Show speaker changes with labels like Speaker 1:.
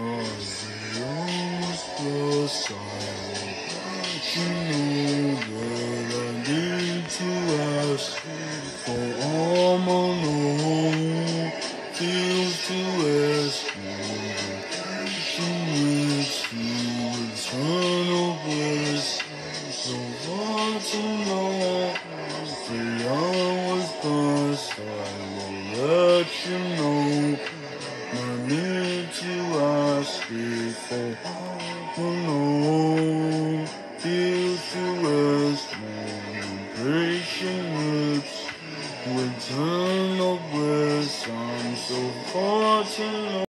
Speaker 1: Cause he owns the sorrow that you know that I need to ask For all my know feels to ask for the passion is to eternal bliss So far to know the hours past I will let you know much before. Oh no, feels to us celebration lips. Return of bliss, I'm so fortunate.